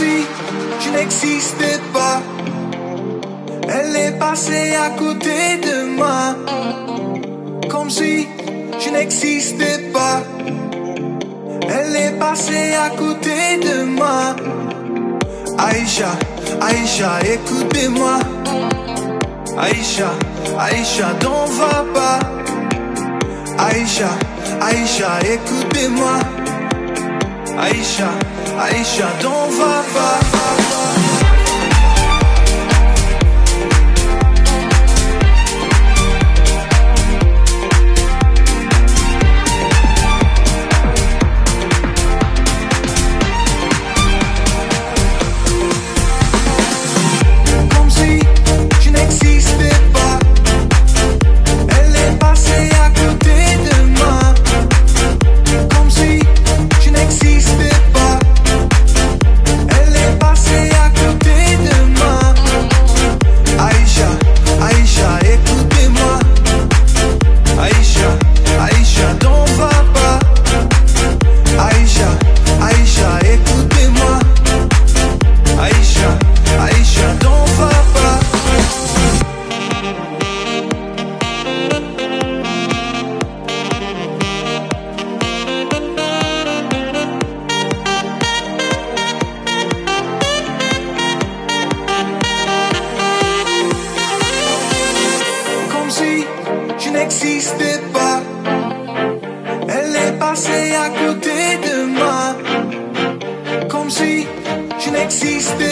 si je n'existais pas. Elle est passée à côté de moi. Comme si je n'existais pas. Elle est passée à côté de moi. Aïcha, Aïcha, écoutez-moi. Aïcha, Aïcha, n'en va pas. Aïcha, Aïcha, écoutez-moi. Aïcha, Aïcha, n'en va pas. Je n'existais pas. Elle est passée à côté de moi. Comme si je n'existais